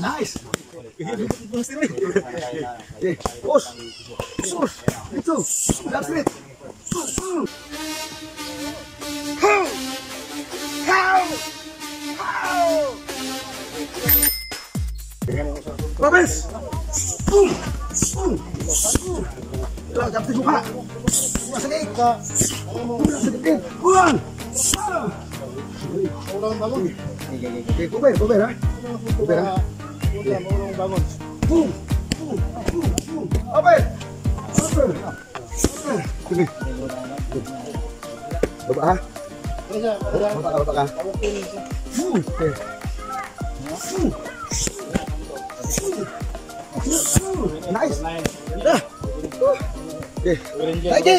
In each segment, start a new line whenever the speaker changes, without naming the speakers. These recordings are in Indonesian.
Nice. Push. Push. Itu. That's it. How? How? How? Babes. Boom. Boom. Lang, jam tujuh pak. Masakit. Masakit. Buang. Okay, kuber, kuber ha. Kuber ha. Kuber. Kuber. Kuber. Ha. Okay. Boom. Nice. Okay.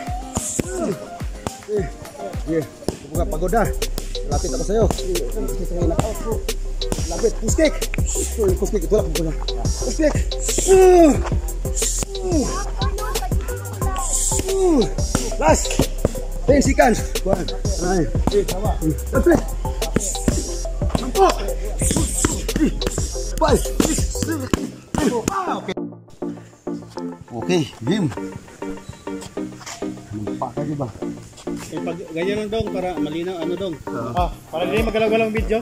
Eh, eh, buka pagoda. Lapit ako sa'yo. Lapit, push kick, tulak mo na. Uh! Uh! Uh! Last. 10 seconds. One, nine, eight, lapit. Seven, eight. Ah, okay. Okay, game. Aja bang.
Eh, pag ganyan lang dong para malinaw ano dong. Ah, para hindi magalaw-galaw ang video.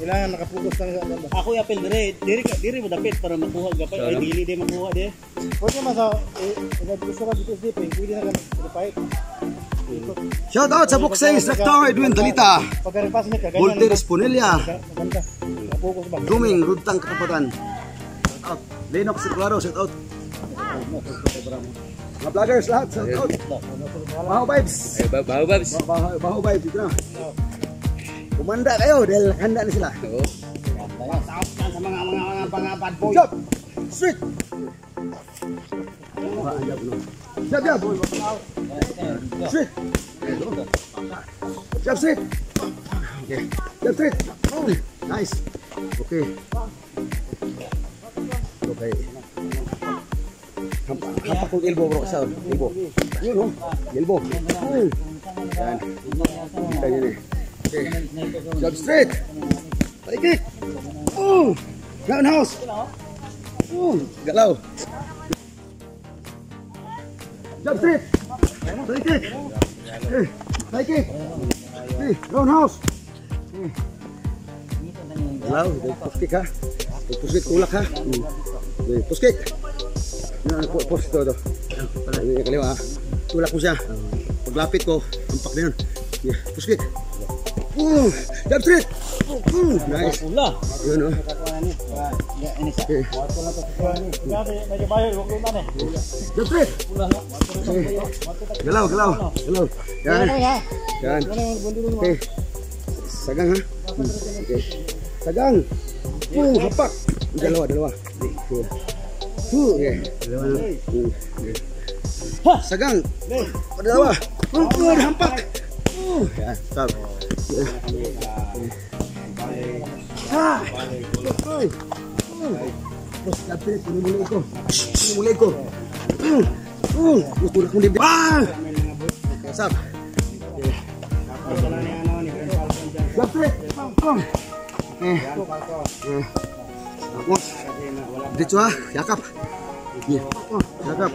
Kailangan nakapokus lang sa ano.
Ako yung apel dire, dire ka dire mo dapit para makuha gapay ay dili di makuha di.
Pwede naman sa eh, eh, gusto ka dito dito, eh, pwede na ka magpahit.
Shout out sa boxing instructor Edwin Dalita.
Pagka repass niya ka, ganyan.
Volter
ba?
Duming Rudtang Katapatan. Shout out. Lennox Claro, shout out. Mga vloggers lahat, shout out. Baho vibes.
Ay bawo babs.
Baho, baho vibes dito na. Kumanda kayo dahil handa na sila.
Oo.
Sa mga mga mga mga bad boy.
Jump! Street! Jump, jump! Street! Jump! Okay. Jump, street! Oh, nice! Okay. Okay. Hapak, hapak kong elbow bro, sa elbow. Yun oh, elbow. Yan. Kita yun eh. Okay. Jump straight. Balik kick. Oh, ground house. Oh, galaw. Jump straight. Balik kick. Balik Galaw, puskik ha. Puskik kulak ha. Hmm. Puskik. Puskik. Kick. Yan, pu- push ito, ito. Ano yung kaliwa. Tulak mo siya. Paglapit ko, ampak na yun. Yeah, push kick. Jump straight. Oh, nice.
Pula.
Yun oh. Okay.
Eh.
Jump straight. Galaw, galaw. Galaw. Yan. Yan. Okay. Sagang ha. Hmm. Okay. Sagang. Uh, hapak. Dalawa, dalawa. Okay. Uh, okay. Dalawa na. Hmm. Okay. Sagang. Dalawa. Uh, uh, hampak. Uh, yan. Stop. Ah! Straight. Pang. Eh. Eh. Diretso ha. Yakap. Yeah. Oh, yakap.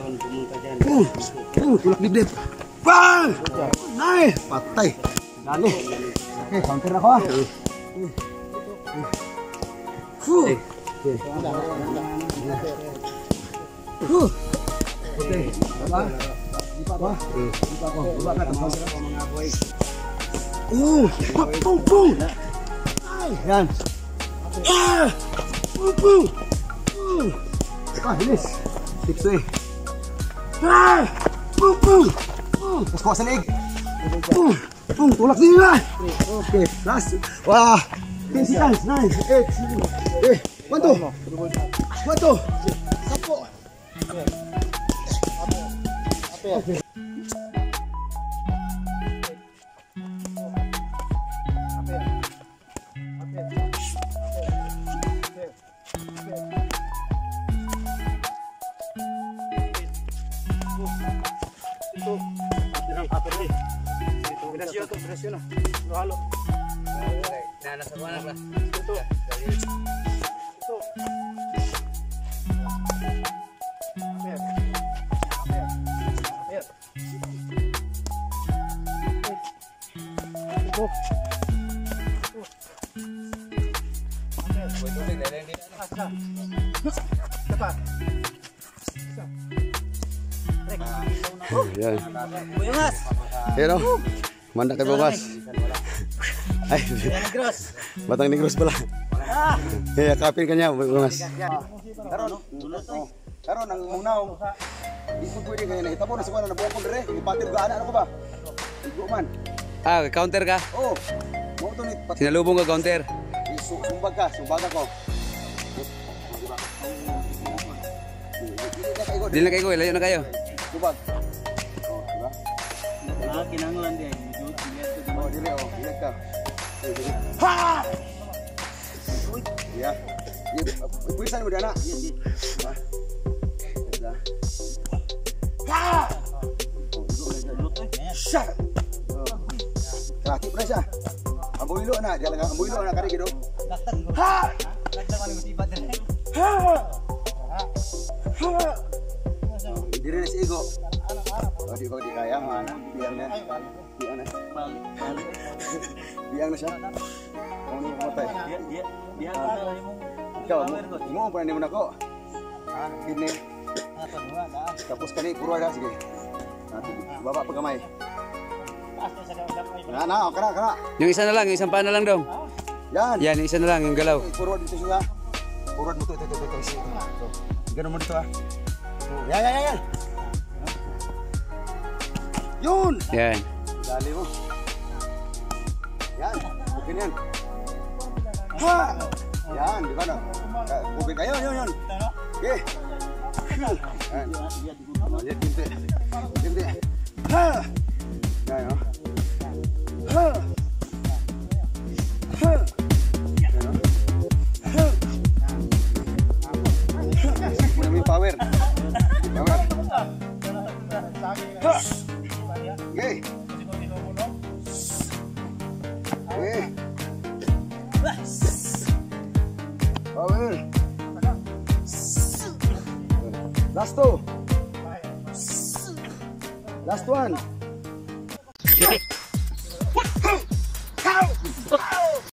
Uh, uh, tulak dibdib. Bang! Nice! Patay. Dali. Okay, counter ako ba? Lipat ko. Baba ka. Tapos. Oh! Pum! Pum! Pum! Ay! Yan. Ah! Pum! Pum! Boom! Teka, bilis. Tips to eh. Ah! Boom! Boom! Boom! Tapos kuha sa leeg. Boom! Boom! Tulak din na! Ah! Okay. Last. Wow! 10 seconds. 9, 8, 7, 8. 1, 2. 1, 2. Sampo. Okay. Ito, atin ang kapatid.
Pinasyon ito, pinasyon na. Halo-halo. Nasa mga na. Ito. Ito. Aper. Aper. Aper. Ito. Ito. Aper. Ito. Ito. Ito. Ito. Ito. Ito. Ito.
Yan. Yan o. Manda kay bukas. Ay, batang negros pala. Kaya kapin kanya bukas. Karon, oh. Karon ang munaw. Di ko pwede kaya nahitabo na sa na buong ko dire. Ipatir ga ana ano ko ba? Igo man.
Ah, counter ka?
Oh. Mo to ni pat
Sinalubong ka counter.
Su- sumbag ka, sumbag ako. Dili na kayo,
Dili na kayo, layo na kayo.
Subag. Ya. Mo dia nak. Ha! Diri na si Igo. Oh, di ko di kaya mana? Biang na. Biang na. Biang na siya. Ano ni matay?
Dia dia dia
Ikaw, mo mo pa ni mo nako. Ah, kini. Tapos kani puro ada sige. Nanti baba pa gamay. Na na, kana kana.
Yung isa na lang, yung isang paa na lang dong.
Yan.
Yan, yung isa na lang, yung galaw.
Puro dito siya. Puro mo to to to to. to. Ganun mo dito ah. Yan yan yan. yan. Yun.
Yan.
Dali mo. Yan. Okay na yan. Ha! Yan, di ba na? Kubig kayo, yun, yun. Okay. Yan. Yan, tinti. Tinti. Ha! Yan, oh. Ha! Last two. Last one.